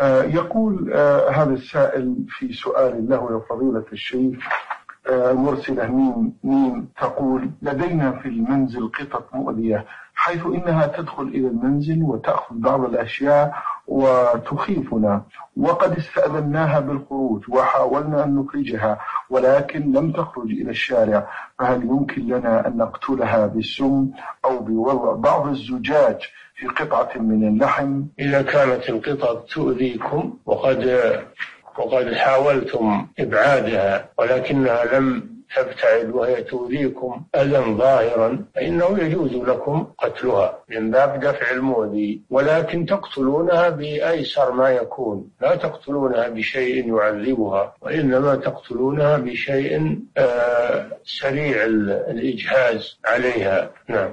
آه، يقول آه، هذا السائل في سؤال له يا فضيلة الشيخ آه، مرسلة ميم ميم تقول لدينا في المنزل قطط مؤذية حيث إنها تدخل إلى المنزل وتأخذ بعض الأشياء وتخيفنا وقد استأذناها بالخروج وحاولنا أن نخرجها ولكن لم تخرج إلى الشارع فهل يمكن لنا أن نقتلها بالسم أو بوضع بعض الزجاج في قطعة من اللحم. إذا كانت القطط تؤذيكم وقد وقد حاولتم إبعادها ولكنها لم تبتعد وهي تؤذيكم أذى ظاهرا فإنه يجوز لكم قتلها من باب دفع المؤذي. ولكن تقتلونها بأيسر ما يكون. لا تقتلونها بشيء يعذبها وإنما تقتلونها بشيء آه سريع الإجهاز عليها. نعم.